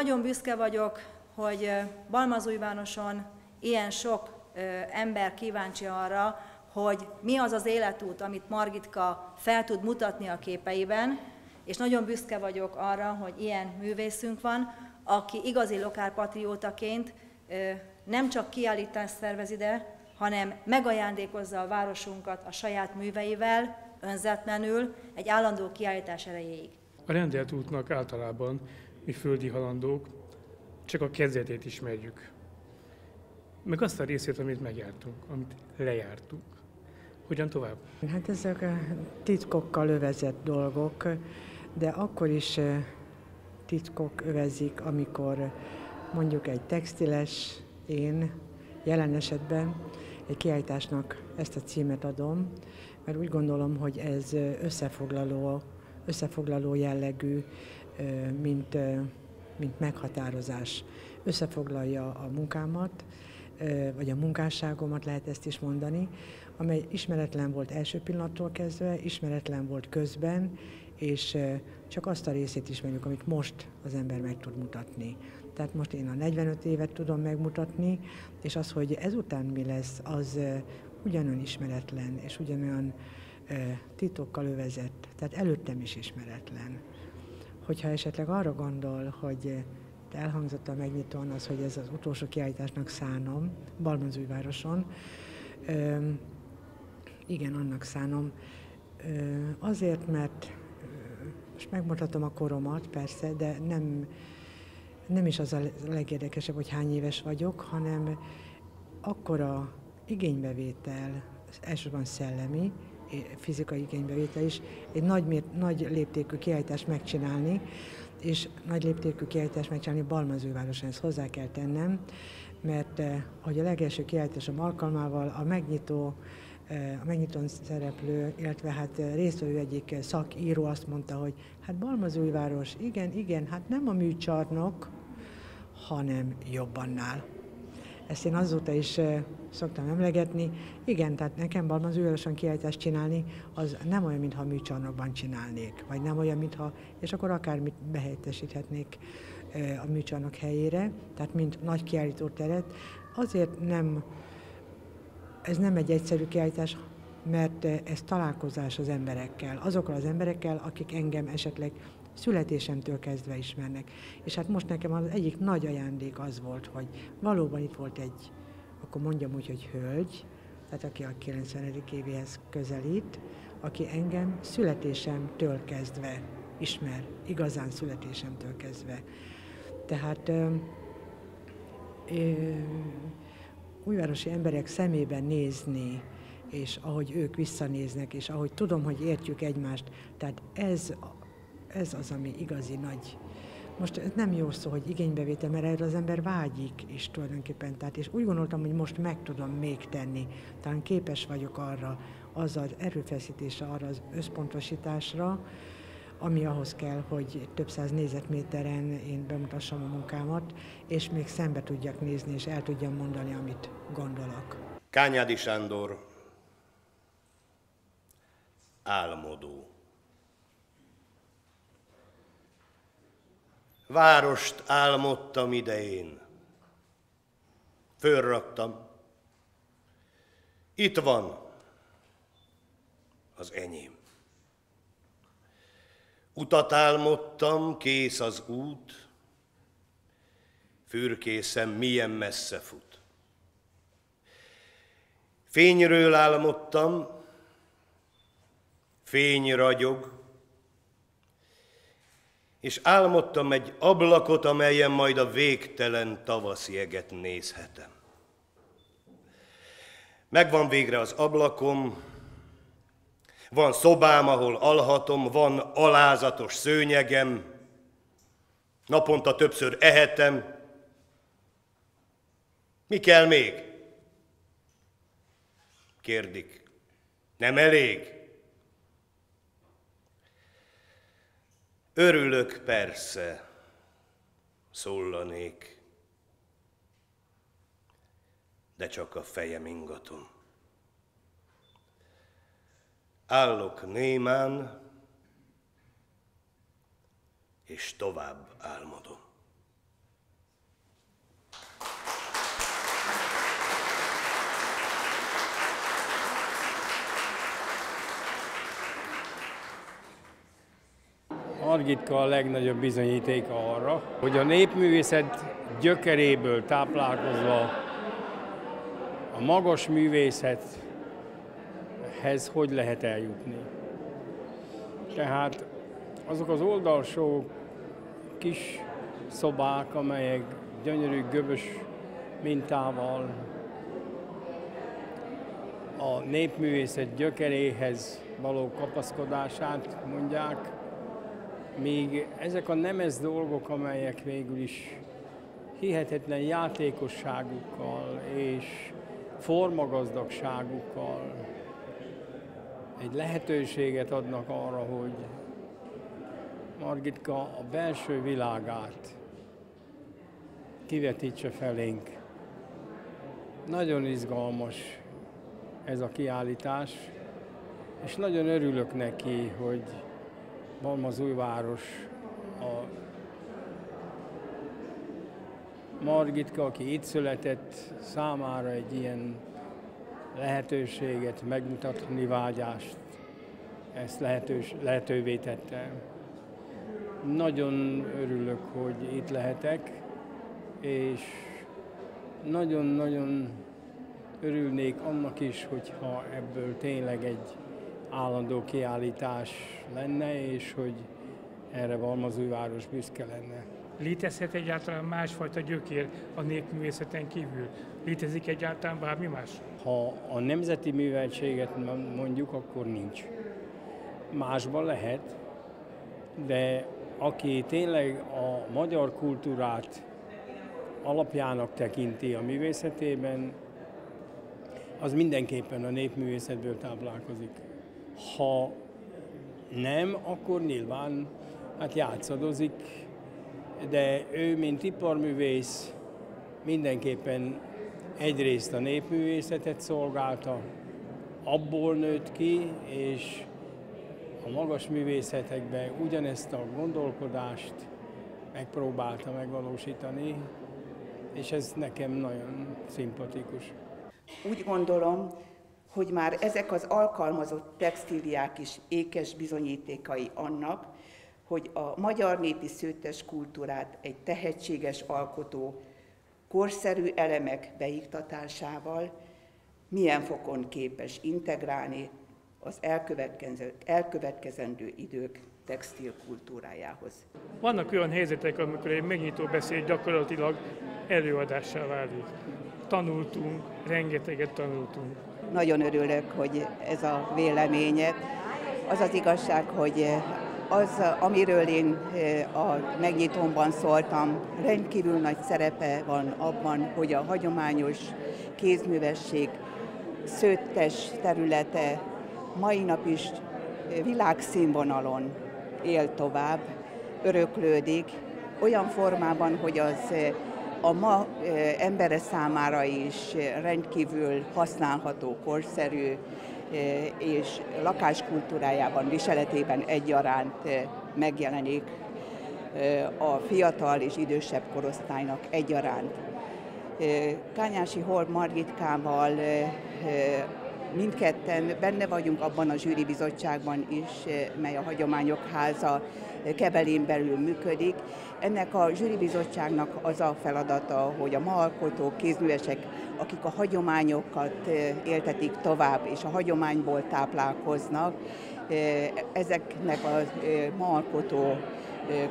Nagyon büszke vagyok, hogy Balmazújvároson ilyen sok ember kíváncsi arra, hogy mi az az életút, amit Margitka fel tud mutatni a képeiben, és nagyon büszke vagyok arra, hogy ilyen művészünk van, aki igazi lokálpatriótaként nem csak kiállítást szervez ide, hanem megajándékozza a városunkat a saját műveivel, önzetlenül, egy állandó kiállítás erejéig. A rendelt útnak általában mi földi halandók csak a kezdetét ismerjük. Meg azt a részét, amit megjártunk, amit lejártunk. Hogyan tovább? Hát ezek a titkokkal övezett dolgok, de akkor is eh, titkok övezik, amikor mondjuk egy textiles, én jelen esetben egy kiállításnak ezt a címet adom, mert úgy gondolom, hogy ez összefoglaló, összefoglaló jellegű, mint, mint meghatározás. Összefoglalja a munkámat, vagy a munkásságomat lehet ezt is mondani, amely ismeretlen volt első pillanattól kezdve, ismeretlen volt közben, és csak azt a részét ismerjük, amit most az ember meg tud mutatni. Tehát most én a 45 évet tudom megmutatni, és az, hogy ezután mi lesz, az ugyanolyan ismeretlen, és ugyanolyan titokkal övezett, tehát előttem is ismeretlen. Hogyha esetleg arra gondol, hogy elhangzott a megnyitón az, hogy ez az utolsó kiállításnak szánom, Balmazújvároson, igen, annak szánom, azért, mert most megmutatom a koromat, persze, de nem, nem is az a legérdekesebb, hogy hány éves vagyok, hanem akkora igénybevétel, elsősorban szellemi, fizikai igénybevétel is, egy nagy, nagy léptékű kiállítást megcsinálni, és nagy léptékű kiállítást megcsinálni Balmazújvároson, ezt hozzá kell tennem, mert eh, ahogy a legelső kiállításom alkalmával a megnyitó a megnyitón szereplő, illetve hát résztvevő egyik szakíró azt mondta, hogy hát Balmazújváros, igen, igen, hát nem a műcsarnok, hanem jobbannál. Ezt én azóta is szoktam emlegetni. Igen, tehát nekem Balmazújvároson kiállítást csinálni, az nem olyan, mintha műcsarnokban csinálnék, vagy nem olyan, mintha, és akkor akármit behelyettesíthetnék a műcsarnok helyére, tehát mint nagy kiállítóteret. Azért nem ez nem egy egyszerű kiállítás, mert ez találkozás az emberekkel, azokkal az emberekkel, akik engem esetleg születésemtől kezdve ismernek. És hát most nekem az egyik nagy ajándék az volt, hogy valóban itt volt egy, akkor mondjam úgy, hogy hölgy, tehát aki a 90. évéhez közelít, aki engem születésemtől kezdve ismer, igazán születésemtől kezdve. Tehát ö, ö, újvárosi emberek szemében nézni, és ahogy ők visszanéznek, és ahogy tudom, hogy értjük egymást, tehát ez, ez az, ami igazi nagy. Most nem jó szó, hogy igénybevétel, mert erre az ember vágyik is tulajdonképpen. Tehát, és úgy gondoltam, hogy most meg tudom még tenni. Talán képes vagyok arra, az az erőfeszítésre, arra az összpontosításra, ami ahhoz kell, hogy több száz négyzetméteren én bemutassam a munkámat, és még szembe tudjak nézni, és el tudjam mondani, amit gondolok. Kányádi Sándor, álmodó. Várost álmodtam idején, fölraktam, itt van az enyém. Utat álmodtam, kész az út, fürkészem milyen messze fut. Fényről álmodtam, fény ragyog, és álmodtam egy ablakot, amelyen majd a végtelen tavaszi eget nézhetem. Megvan végre az ablakom, van szobám, ahol alhatom, van alázatos szőnyegem, naponta többször ehetem. Mi kell még? Kérdik. Nem elég? Örülök persze, szólanék, de csak a fejem ingatom. Állok némán, és tovább álmodom. Margitka a legnagyobb bizonyítéka arra, hogy a népművészet gyökeréből táplálkozva a magas művészethez hogy lehet eljutni. Tehát azok az oldalsó kis szobák, amelyek gyönyörű göbös mintával a népművészet gyökeréhez való kapaszkodását mondják, míg ezek a nemes dolgok, amelyek végül is hihetetlen játékosságukkal és formagazdagságukkal egy lehetőséget adnak arra, hogy Margitka a belső világát kivetítse felénk. Nagyon izgalmas ez a kiállítás, és nagyon örülök neki, hogy Balmazújváros a Margitka, aki itt született, számára egy ilyen lehetőséget, megmutatni vágyást, ezt lehetős, lehetővé tette. Nagyon örülök, hogy itt lehetek, és nagyon-nagyon örülnék annak is, hogyha ebből tényleg egy állandó kiállítás lenne, és hogy erre Valmazújváros büszke lenne. Létezhet egyáltalán másfajta gyökér a népművészeten kívül? Létezik egyáltalán bármi más? Ha a nemzeti műveltséget mondjuk, akkor nincs. Másban lehet, de aki tényleg a magyar kultúrát alapjának tekinti a művészetében, az mindenképpen a népművészetből táplálkozik. Ha nem, akkor nyilván hát játszadozik, de ő, mint iparművész, mindenképpen egyrészt a népművészetet szolgálta, abból nőtt ki, és a magas művészetekben ugyanezt a gondolkodást megpróbálta megvalósítani, és ez nekem nagyon szimpatikus. Úgy gondolom, hogy már ezek az alkalmazott textíliák is ékes bizonyítékai annak, hogy a magyar népi szőttes kultúrát egy tehetséges alkotó, korszerű elemek beiktatásával milyen fokon képes integrálni az elkövetkezendő idők textil kultúrájához. Vannak olyan helyzetek, amikor egy megnyitó beszéd gyakorlatilag előadássá válik. Tanultunk, rengeteget tanultunk. Nagyon örülök, hogy ez a véleménye. Az az igazság, hogy az, amiről én eh, a megnyitómban szóltam, rendkívül nagy szerepe van abban, hogy a hagyományos kézművesség szőttes területe mai nap is világszínvonalon él tovább, öröklődik, olyan formában, hogy az eh, a ma embere számára is rendkívül használható, korszerű, és lakáskultúrájában, viseletében egyaránt megjelenik a fiatal és idősebb korosztálynak egyaránt. Kányási Hol Margitkával mindketten benne vagyunk abban a zsűri bizottságban is, mely a Hagyományok Háza Kebelén belül működik. Ennek a zsűri bizottságnak az a feladata, hogy a ma alkotók, kézművesek, akik a hagyományokat éltetik tovább, és a hagyományból táplálkoznak, ezeknek a ma alkotó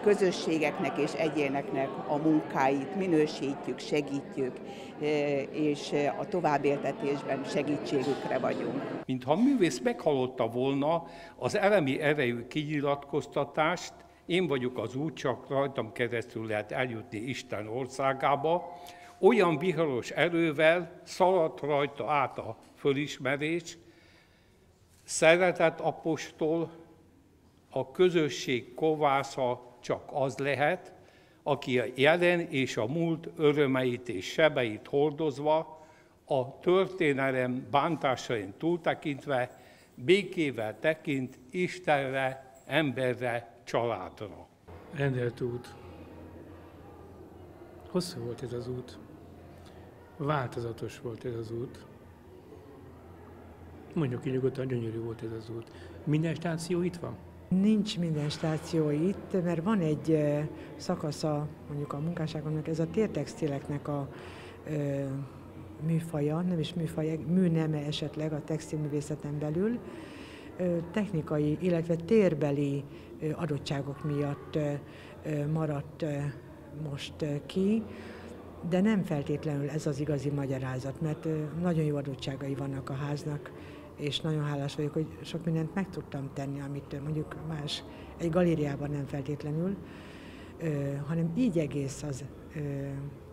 közösségeknek és egyéneknek a munkáit minősítjük, segítjük, és a továbbéltetésben segítségükre vagyunk. Mintha a művész meghallotta volna az elemi erejű kinyilatkoztatást, én vagyok az út, csak rajtam keresztül lehet eljutni Isten országába, olyan viharos erővel szaladt rajta át a fölismerés, szeretett apostol, a közösség kovásza csak az lehet, aki a jelen és a múlt örömeit és sebeit hordozva, a történelem bántásain túltekintve, békével tekint Istenre, emberre, családra. Rendelt út. Hosszú volt ez az út. Változatos volt ez az út. Mondjuk így nyugodtan gyönyörű volt ez az út. Minden stáció itt van? Nincs minden stáció itt, mert van egy szakasza mondjuk a munkásságomnak, ez a tértextileknek a ö, műfaja, nem is műfaja, műneme esetleg a textilművészeten belül, ö, technikai, illetve térbeli ö, adottságok miatt ö, maradt ö, most ki, de nem feltétlenül ez az igazi magyarázat, mert nagyon jó adottságai vannak a háznak, és nagyon hálás vagyok, hogy sok mindent meg tudtam tenni, amit mondjuk más egy galériában nem feltétlenül, hanem így egész az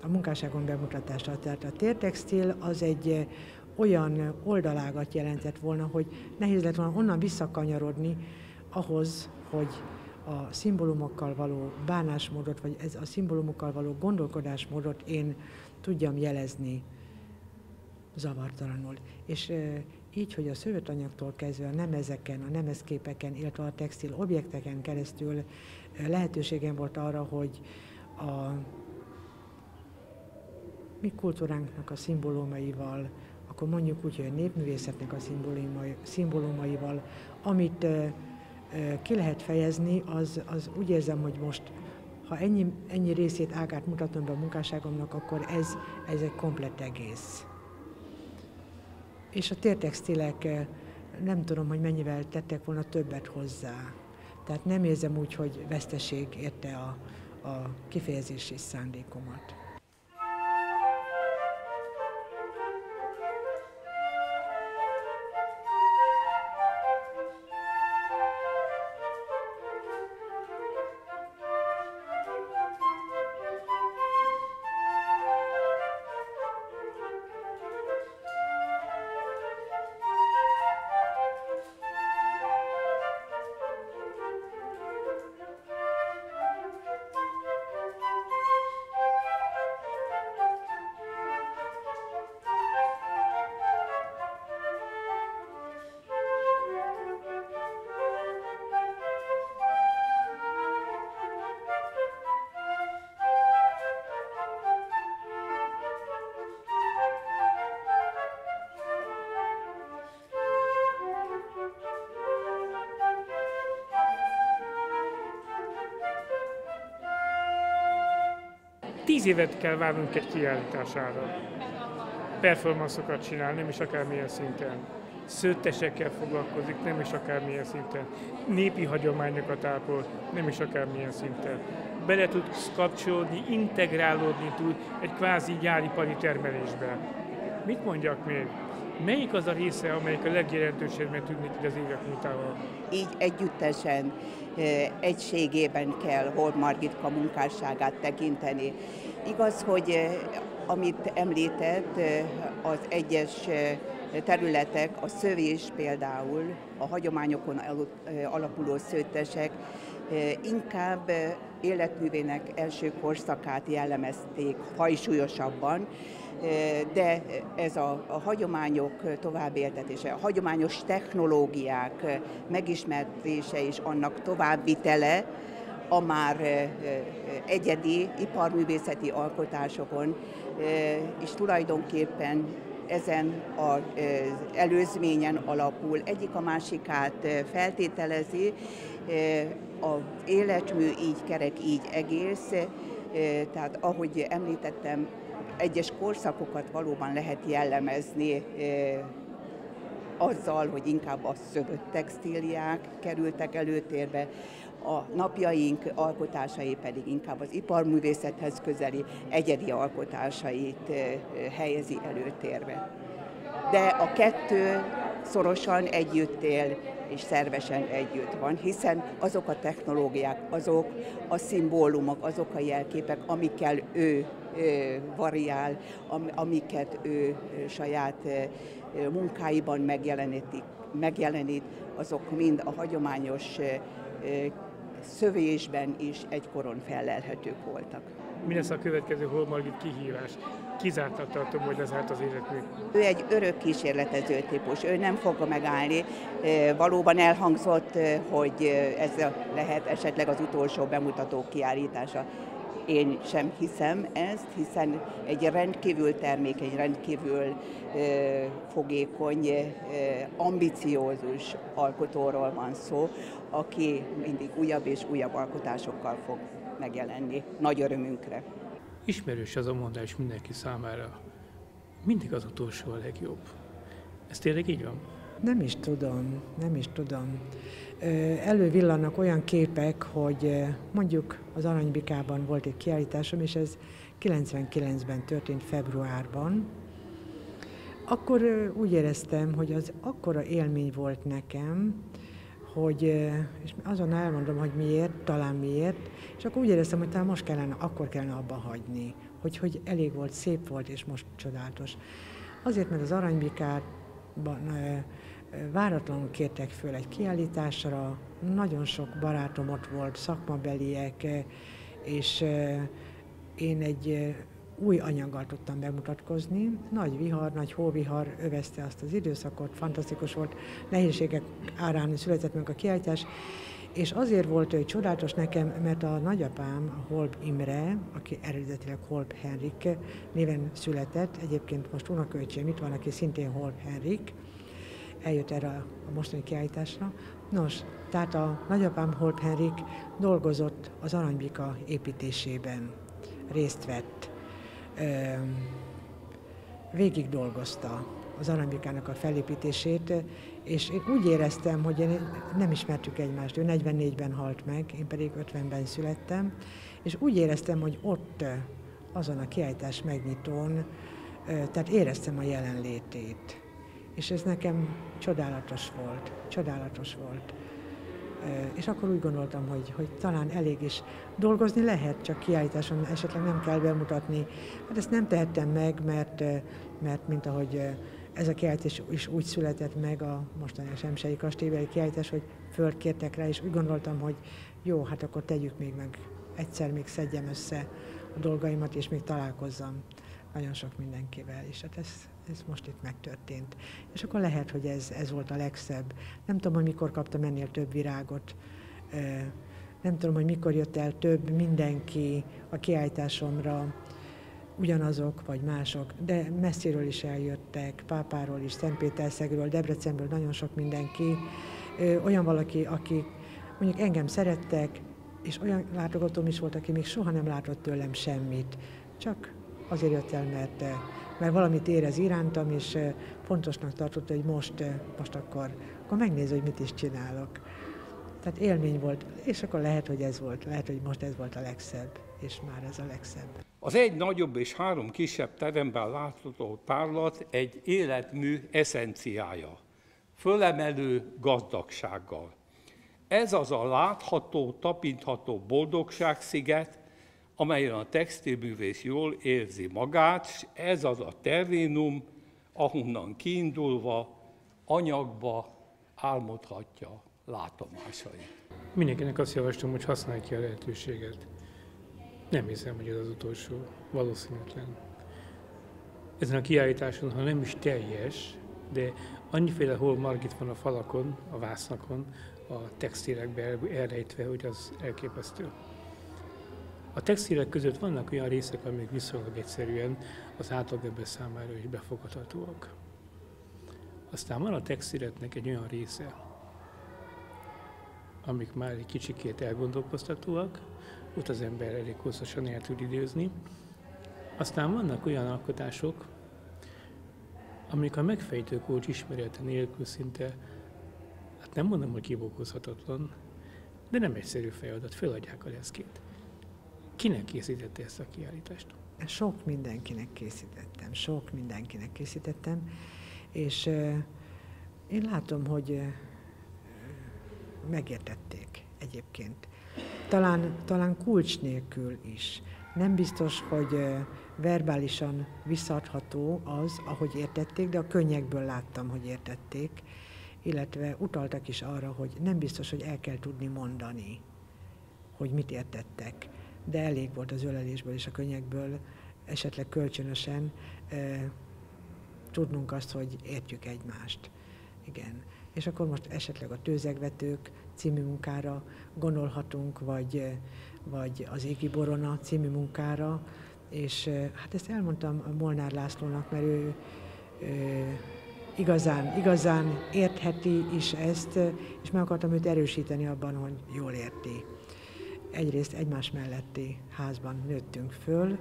a munkásságon bemutatása. Tehát a tértextil az egy olyan oldalágat jelentett volna, hogy nehéz lett volna onnan visszakanyarodni ahhoz, hogy a szimbólumokkal való bánásmódot, vagy ez a szimbólumokkal való gondolkodásmódot én tudjam jelezni zavartalanul. És így, hogy a szőrötanyagtól kezdve a nemezeken, a nemezképeken, illetve a textil objekteken keresztül lehetőségem volt arra, hogy a mi kultúránknak a szimbólumaival, akkor mondjuk úgy, hogy a népművészetnek a szimbólumaival, amit ki lehet fejezni, az, az úgy érzem, hogy most ha ennyi, ennyi részét, ágát mutatom be a munkásságomnak, akkor ez, ez egy komplett egész. És a tértextilek nem tudom, hogy mennyivel tettek volna többet hozzá. Tehát nem érzem úgy, hogy veszteség érte a, a kifejezési szándékomat. Tíz évet kell várnunk egy kiállítására. Performanszokat csinál, nem is akármilyen szinten. Szőttesekkel foglalkozik, nem is akármilyen szinten. Népi hagyományokat ápol, nem is akármilyen szinten. Bele tud kapcsolódni, integrálódni tud egy kvázi gyáripari termelésbe. Mit mondjak még? Melyik az a része, amelyik a legjelentősebben tűnik az évek múltával? Így együttesen, egységében kell Hol Margitka munkásságát tekinteni. Igaz, hogy amit említett, az egyes területek, a szövés például, a hagyományokon alapuló szőttesek inkább életművének első korszakát jellemezték hajsúlyosabban, de ez a, a hagyományok továbbéltetése, a hagyományos technológiák megismertése és annak továbbvitele, a már egyedi iparművészeti alkotásokon, és tulajdonképpen ezen az előzményen alapul, egyik a másikát feltételezi, az életmű így kerek, így egész, tehát ahogy említettem, egyes korszakokat valóban lehet jellemezni azzal, hogy inkább a szövött textíliák kerültek előtérbe, a napjaink alkotásai pedig inkább az iparművészethez közeli egyedi alkotásait helyezi előtérbe. De a kettő szorosan együtt él, és szervesen együtt van, hiszen azok a technológiák, azok a szimbólumok, azok a jelképek, amikkel ő variál, amiket ő saját munkáiban megjelenítik, megjelenít, azok mind a hagyományos szövésben is egykoron felelhetők voltak. Mi lesz a következő Holmargit kihívás? Kizártak tartom, hogy lezárt az életmű. Ő egy örök kísérletező típus, ő nem fog megállni. Valóban elhangzott, hogy ez lehet esetleg az utolsó bemutató kiállítása. Én sem hiszem ezt, hiszen egy rendkívül termékeny, rendkívül fogékony, ambiciózus alkotóról van szó, aki mindig újabb és újabb alkotásokkal fog megjelenni. Nagy örömünkre. Ismerős az a mondás mindenki számára. Mindig az utolsó a legjobb. Ez tényleg így van? Nem is tudom, nem is tudom. Elővillannak olyan képek, hogy mondjuk az Aranybikában volt egy kiállításom, és ez 99-ben történt februárban. Akkor úgy éreztem, hogy az akkora élmény volt nekem, hogy, és azon elmondom, hogy miért, talán miért, és akkor úgy éreztem, hogy talán most kellene, akkor kellene abba hagyni, hogy, hogy elég volt, szép volt, és most csodálatos. Azért, mert az Aranybikában váratlanul kértek föl egy kiállításra, nagyon sok barátom ott volt, szakmabeliek, és én egy új anyaggal tudtam bemutatkozni. Nagy vihar, nagy hóvihar övezte azt az időszakot, fantasztikus volt, nehézségek árán született meg a kiállítás, és azért volt ő csodálatos nekem, mert a nagyapám, Holb Imre, aki eredetileg Holb Henrik néven született, egyébként most unokölcsém itt van, aki szintén Holb Henrik, eljött erre a mostani kiállításra. Nos, tehát a nagyapám Holb Henrik dolgozott az Aranybika építésében, részt vett, végig dolgozta az Aranybika-nak a felépítését, és én úgy éreztem, hogy én nem ismertük egymást. Ő 44-ben halt meg, én pedig 50-ben születtem, és úgy éreztem, hogy ott azon a kiállítás megnyitón, tehát éreztem a jelenlétét. És ez nekem csodálatos volt, csodálatos volt. És akkor úgy gondoltam, hogy, hogy talán elég is dolgozni lehet, csak kiállításon esetleg nem kell bemutatni. Hát ezt nem tehettem meg, mert, mert mint ahogy ez a kiállítás is úgy született meg a mostani Semsei kastélybeli kiállítás, hogy fölkértek rá, és úgy gondoltam, hogy jó, hát akkor tegyük még meg, egyszer még szedjem össze a dolgaimat, és még találkozzam nagyon sok mindenkivel, és hát ez, ez most itt megtörtént. És akkor lehet, hogy ez, ez volt a legszebb. Nem tudom, hogy mikor kaptam ennél több virágot, nem tudom, hogy mikor jött el több mindenki a kiállításomra, ugyanazok vagy mások, de messziről is eljöttek, Pápáról is, Szentpéterszegről, Debrecenből nagyon sok mindenki, olyan valaki, aki mondjuk engem szerettek, és olyan látogatóm is volt, aki még soha nem látott tőlem semmit, csak azért jött el, mert, mert valamit érez irántam, és fontosnak tartotta, hogy most, most akkor, akkor megnéz, hogy mit is csinálok. Tehát élmény volt, és akkor lehet, hogy ez volt, lehet, hogy most ez volt a legszebb, és már ez a legszebb. Az egy nagyobb és három kisebb teremben látható tárlat egy életmű eszenciája, fölemelő gazdagsággal. Ez az a látható, tapintható boldogságsziget, amelyen a textilművész jól érzi magát, és ez az a terrénum, ahonnan kiindulva anyagba álmodhatja látomásait. Mindenkinek azt javaslom, hogy használj ki a lehetőséget. Nem hiszem, hogy ez az utolsó. Valószínűtlen. Ezen a kiállításon, ha nem is teljes, de annyiféle hol Margit van a falakon, a vásznakon, a textilekbe elrejtve, hogy az elképesztő. A textilek között vannak olyan részek, amik viszonylag egyszerűen az átlagember számára is befogadhatóak. Aztán van a textiletnek egy olyan része, amik már egy kicsikét elgondolkoztatóak, ott az ember elég hosszasan el tud időzni. Aztán vannak olyan alkotások, amik a megfejtő kulcs ismerete nélkül szinte, hát nem mondom, hogy kibokozhatatlan, de nem egyszerű feladat, feladják a leszkét. Kinek készítette ezt a kiállítást? Sok mindenkinek készítettem, sok mindenkinek készítettem, és én látom, hogy megértették egyébként. Talán, talán kulcs nélkül is. Nem biztos, hogy verbálisan visszadható az, ahogy értették, de a könnyekből láttam, hogy értették, illetve utaltak is arra, hogy nem biztos, hogy el kell tudni mondani, hogy mit értettek de elég volt az ölelésből és a könnyekből esetleg kölcsönösen e, tudnunk azt, hogy értjük egymást. Igen. és akkor most esetleg a Tőzegvetők című munkára gondolhatunk, vagy, vagy az Égi Borona című munkára, és hát ezt elmondtam Molnár Lászlónak, mert ő, ő igazán, igazán értheti is ezt, és meg akartam őt erősíteni abban, hogy jól érti. Egyrészt egymás melletti házban nőttünk föl,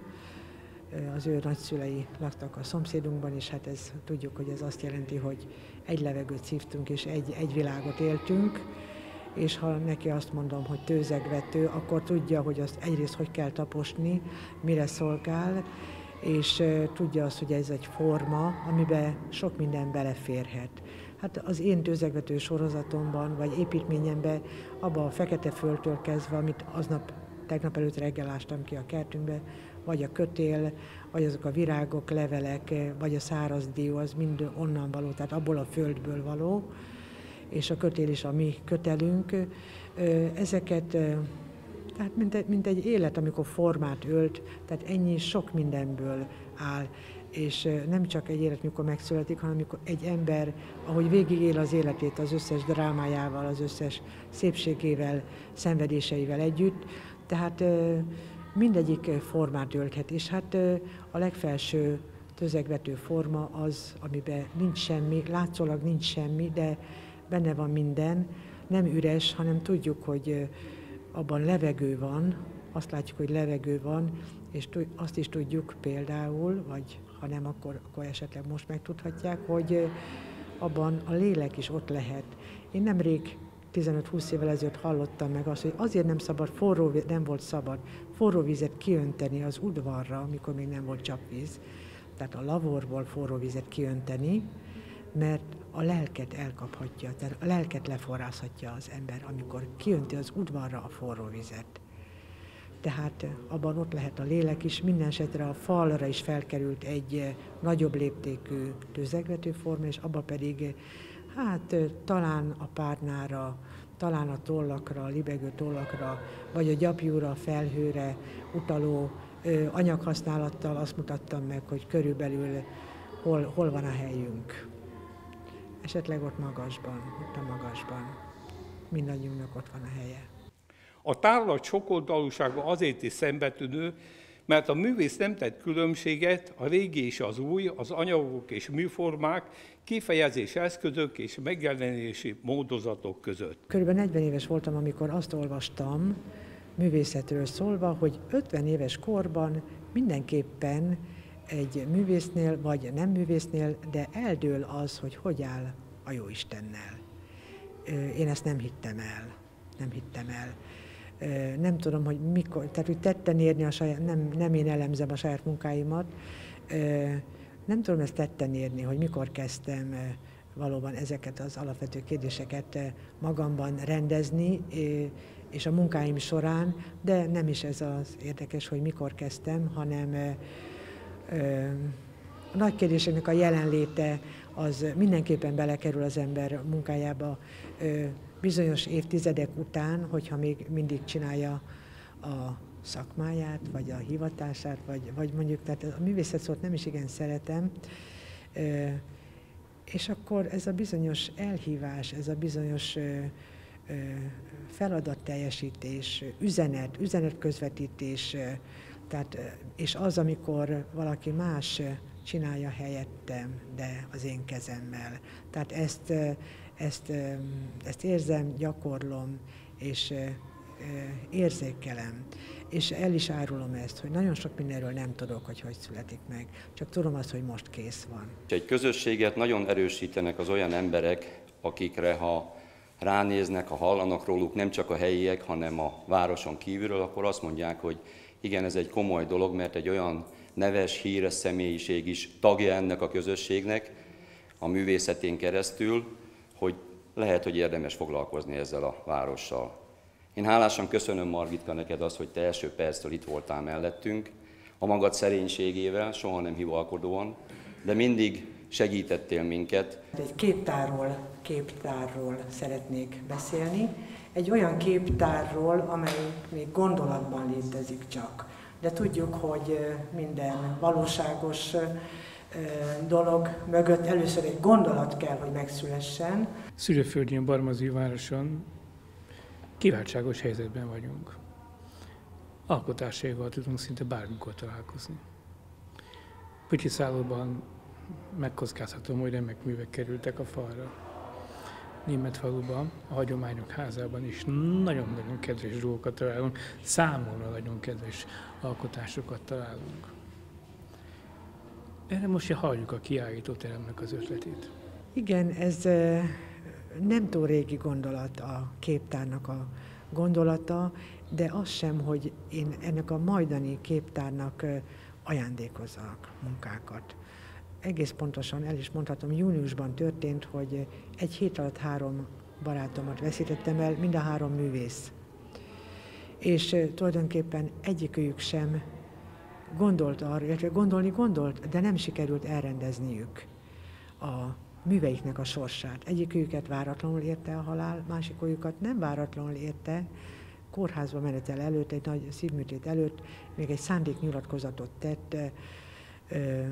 az ő nagyszülei laktak a szomszédunkban, és hát ez, tudjuk, hogy ez azt jelenti, hogy egy levegőt szívtunk, és egy, egy világot éltünk, és ha neki azt mondom, hogy tőzegvető, akkor tudja, hogy azt egyrészt hogy kell taposni, mire szolgál, és tudja azt, hogy ez egy forma, amiben sok minden beleférhet. Hát az én tőzegvető sorozatomban, vagy építményemben, abba a fekete földtől kezdve, amit aznap, tegnap előtt reggel ástam ki a kertünkbe, vagy a kötél, vagy azok a virágok, levelek, vagy a száraz dió, az mind onnan való, tehát abból a földből való, és a kötél is a mi kötelünk. Ezeket tehát mint egy, mint egy élet, amikor formát ölt, tehát ennyi sok mindenből áll, és nem csak egy élet, mikor megszületik, hanem amikor egy ember, ahogy végigél az életét az összes drámájával, az összes szépségével, szenvedéseivel együtt, tehát mindegyik formát ölthet, és hát a legfelső tözegvető forma az, amiben nincs semmi, látszólag nincs semmi, de benne van minden, nem üres, hanem tudjuk, hogy abban levegő van, azt látjuk, hogy levegő van, és azt is tudjuk például, vagy ha nem, akkor, akkor esetleg most megtudhatják, hogy abban a lélek is ott lehet. Én nemrég 15-20 évvel ezelőtt hallottam meg azt, hogy azért nem szabad forró, nem volt szabad forró vizet kiönteni az udvarra, amikor még nem volt csapvíz, tehát a lavorból forró vizet kiönteni, mert a lelket elkaphatja, tehát a lelket leforrázhatja az ember, amikor kiönti az udvarra a forró vizet. Tehát abban ott lehet a lélek is, minden esetre a falra is felkerült egy nagyobb léptékű tőzegvető forma, és abba pedig hát talán a párnára, talán a tollakra, a libegő tollakra, vagy a gyapjúra, a felhőre utaló anyaghasználattal azt mutattam meg, hogy körülbelül hol, hol van a helyünk esetleg ott magasban, ott a magasban. Mindannyiunknak ott van a helye. A tárlat sokoldalúsága azért is szembetűnő, mert a művész nem tett különbséget a régi és az új, az anyagok és műformák, kifejezés eszközök és megjelenési módozatok között. Körülbelül 40 éves voltam, amikor azt olvastam, művészetről szólva, hogy 50 éves korban mindenképpen egy művésznél, vagy nem művésznél, de eldől az, hogy hogy áll a jó Istennel. Én ezt nem hittem el. Nem hittem el. Nem tudom, hogy mikor, tehát hogy tetten érni a saját, nem, nem én elemzem a saját munkáimat, nem tudom ezt tetten érni, hogy mikor kezdtem valóban ezeket az alapvető kérdéseket magamban rendezni, és a munkáim során, de nem is ez az érdekes, hogy mikor kezdtem, hanem a nagy kérdéseknek a jelenléte az mindenképpen belekerül az ember munkájába bizonyos évtizedek után, hogyha még mindig csinálja a szakmáját, vagy a hivatását, vagy, vagy mondjuk, tehát a művészet szót nem is igen szeretem, és akkor ez a bizonyos elhívás, ez a bizonyos feladatteljesítés, üzenet, üzenetközvetítés, tehát, és az, amikor valaki más csinálja helyettem, de az én kezemmel. Tehát ezt, ezt, ezt érzem, gyakorlom, és érzékelem. És el is árulom ezt, hogy nagyon sok mindenről nem tudok, hogy hogy születik meg. Csak tudom azt, hogy most kész van. Egy közösséget nagyon erősítenek az olyan emberek, akikre ha ránéznek, ha hallanak róluk nem csak a helyiek, hanem a városon kívülről, akkor azt mondják, hogy igen, ez egy komoly dolog, mert egy olyan neves, híres személyiség is tagja ennek a közösségnek a művészetén keresztül, lehet, hogy érdemes foglalkozni ezzel a várossal. Én hálásan köszönöm, Margitka, neked azt, hogy te első perctől itt voltál mellettünk, a magad szerénységével, soha nem hivalkodóan, de mindig segítettél minket. Egy képtárról, képtárról szeretnék beszélni, egy olyan képtárról, amely még gondolatban létezik csak. De tudjuk, hogy minden valóságos dolog mögött először egy gondolat kell, hogy megszülessen. Szülőföldjén, Barmazű városon kiváltságos helyzetben vagyunk. Alkotásaival tudunk szinte bármikor találkozni. Pütyi szállóban megkockázhatom, hogy remek művek kerültek a falra. Német faluban, a hagyományok házában is nagyon-nagyon kedves dolgokat találunk, számomra nagyon kedves alkotásokat találunk. Erre most halljuk a kiállítóteremnek az ötletét. Igen, ez nem túl régi gondolat a képtárnak a gondolata, de az sem, hogy én ennek a majdani képtárnak ajándékozzak munkákat. Egész pontosan el is mondhatom, júniusban történt, hogy egy hét alatt három barátomat veszítettem el, mind a három művész. És tulajdonképpen egyikőjük sem gondolt arra, illetve gondolni gondolt, de nem sikerült elrendezniük a műveiknek a sorsát. Egyikőjüket váratlanul érte a halál, másikőjüket nem váratlanul érte, kórházba menetel előtt, egy nagy szívműtét előtt még egy szándéknyilatkozatot tett ö,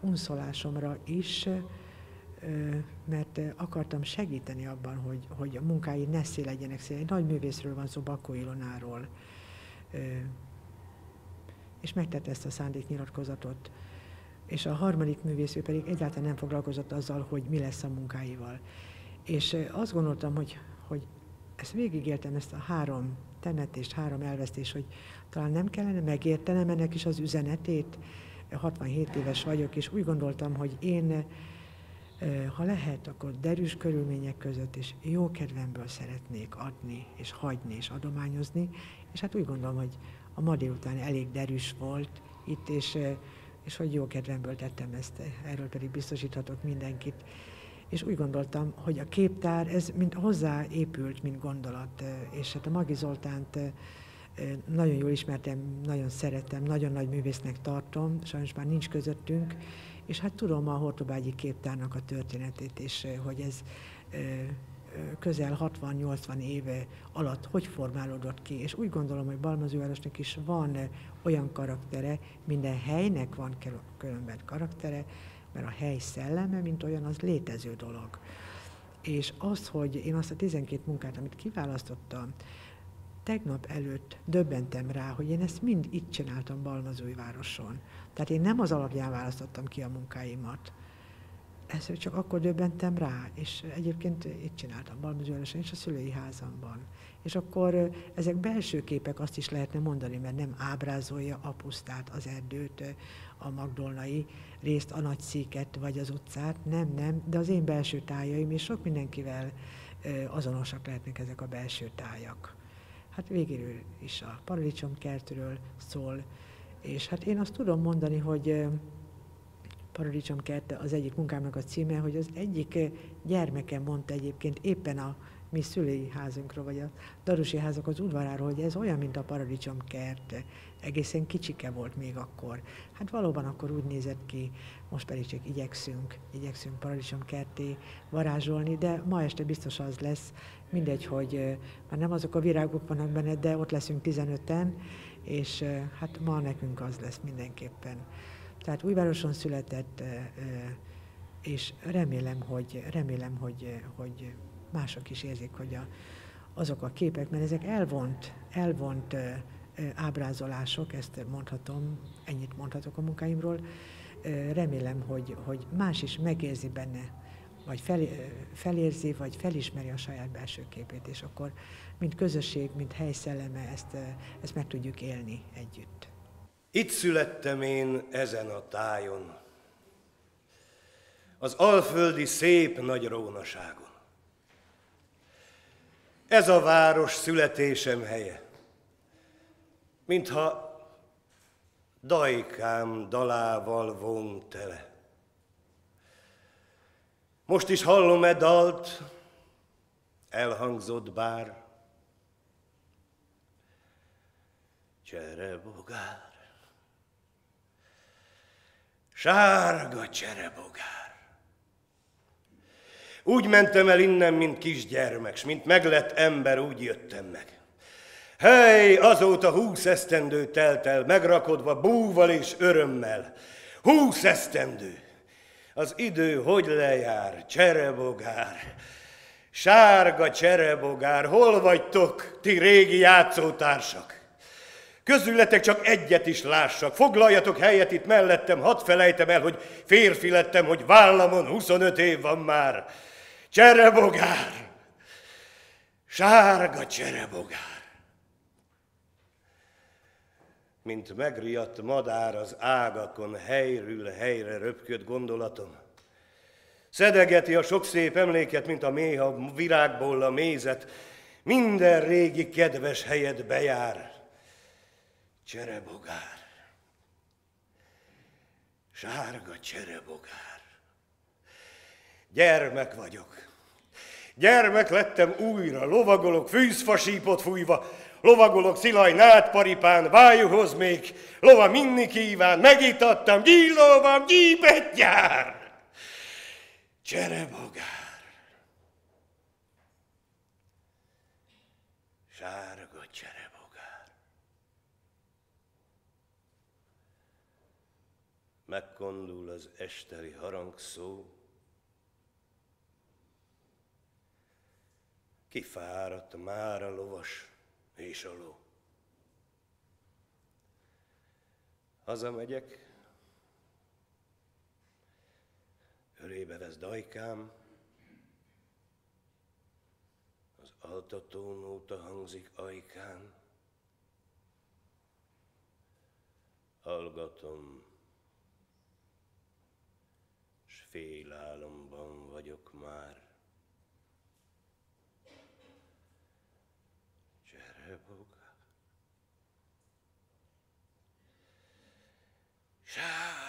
unszolásomra is, ö, mert akartam segíteni abban, hogy, hogy a munkái ne legyenek szél. Egy nagy művészről van szó, Bakó Ilonáról. És megtette ezt a szándéknyilatkozatot. És a harmadik művész pedig egyáltalán nem foglalkozott azzal, hogy mi lesz a munkáival. És azt gondoltam, hogy, hogy ezt végigéltem, ezt a három temetést, három elvesztés, hogy talán nem kellene megértenem ennek is az üzenetét. 67 éves vagyok, és úgy gondoltam, hogy én, ha lehet, akkor derűs körülmények között és jó kedvemből szeretnék adni, és hagyni, és adományozni, és hát úgy gondolom, hogy a ma délután elég derűs volt itt, és, és hogy jó kedvemből tettem ezt, erről pedig biztosíthatok mindenkit. És úgy gondoltam, hogy a képtár, ez mint hozzáépült, mint gondolat, és hát a Magi Zoltánt nagyon jól ismertem, nagyon szeretem, nagyon nagy művésznek tartom, sajnos már nincs közöttünk, és hát tudom a Hortobágyi képtárnak a történetét, és hogy ez közel 60-80 éve alatt hogy formálódott ki, és úgy gondolom, hogy Balmazúvárosnak is van olyan karaktere, minden helynek van különben karaktere, mert a hely szelleme, mint olyan, az létező dolog. És az, hogy én azt a 12 munkát, amit kiválasztottam, tegnap előtt döbbentem rá, hogy én ezt mind itt csináltam Balmazújvároson. Tehát én nem az alapján választottam ki a munkáimat, ezt csak akkor döbbentem rá, és egyébként itt csináltam Balmazőrösen és a szülői házamban. És akkor ezek belső képek, azt is lehetne mondani, mert nem ábrázolja a pusztát, az erdőt, a magdolnai részt, a nagy szíket vagy az utcát, nem, nem, de az én belső tájaim, és sok mindenkivel azonosak lehetnek ezek a belső tájak. Hát végéről is a paradicsomkertről szól, és hát én azt tudom mondani, hogy Paradicsom kerte az egyik munkámnak a címe, hogy az egyik eh, gyermekem mondta egyébként éppen a mi szülői házunkról, vagy a darusi házak az udvaráról, hogy ez olyan, mint a paradicsom kert. Egészen kicsike volt még akkor. Hát valóban akkor úgy nézett ki, most pedig csak igyekszünk, igyekszünk paradicsom kerté varázsolni, de ma este biztos az lesz, mindegy, hogy eh, már nem azok a virágok vannak benne, de ott leszünk 15-en, és eh, hát ma nekünk az lesz mindenképpen. Tehát Újvároson született, és remélem, hogy, remélem, hogy, hogy mások is érzik, hogy a, azok a képek, mert ezek elvont, elvont ábrázolások, ezt mondhatom, ennyit mondhatok a munkáimról, remélem, hogy, hogy más is megérzi benne, vagy fel, felérzi, vagy felismeri a saját belső képét, és akkor mint közösség, mint helyszelleme ezt, ezt meg tudjuk élni együtt. Itt születtem én ezen a tájon, az alföldi szép nagy rónaságon. Ez a város születésem helye, mintha dajkám dalával von tele. Most is hallom-e dalt, elhangzott bár, cserebogár sárga cserebogár. Úgy mentem el innen, mint kisgyermek, s mint meglett ember, úgy jöttem meg. Hely, azóta húsz esztendő telt el, megrakodva búval és örömmel. Húsz esztendő. Az idő hogy lejár, cserebogár. Sárga cserebogár, hol vagytok, ti régi játszótársak? Közületek csak egyet is lássak. Foglaljatok helyet itt mellettem, hadd felejtem el, hogy férfi lettem, hogy vállamon 25 év van már. Cserebogár! Sárga cserebogár! Mint megriadt madár az ágakon, helyről helyre röpköd gondolatom. Szedegeti a sok szép emléket, mint a méha virágból a mézet, minden régi kedves helyet bejár. Cserebogár. Sárga cserebogár. Gyermek vagyok. Gyermek lettem újra, lovagolok fűzfasípot fújva, lovagolok szilaj nádparipán, vájuhoz még, lova minni kíván, megitattam, gyílóvam, gyípet gyár. Cserebogár. Sárga cserebogár. Megkondul az esteri harangszó, Kifáradt már a lovas és a ló. Hazamegyek, ölébe vesz dajkám, az altató nóta hangzik ajkán. Hallgatom, félálomban vagyok már. Gyere, bogár! Sár!